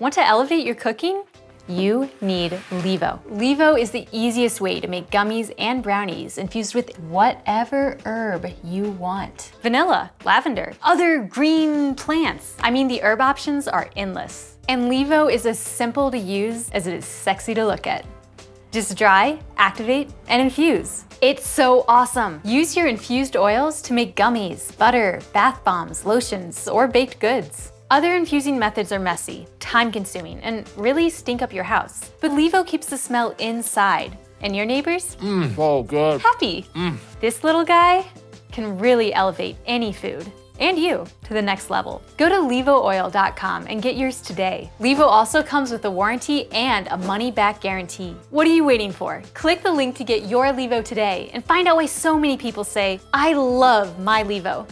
Want to elevate your cooking? You need Levo. Levo is the easiest way to make gummies and brownies infused with whatever herb you want. Vanilla, lavender, other green plants. I mean, the herb options are endless. And Levo is as simple to use as it is sexy to look at. Just dry, activate, and infuse. It's so awesome. Use your infused oils to make gummies, butter, bath bombs, lotions, or baked goods. Other infusing methods are messy, time consuming, and really stink up your house. But Levo keeps the smell inside, and your neighbors? Mmm, so good. Happy. Mm. This little guy can really elevate any food and you to the next level. Go to levooil.com and get yours today. Levo also comes with a warranty and a money back guarantee. What are you waiting for? Click the link to get your Levo today and find out why so many people say, I love my Levo.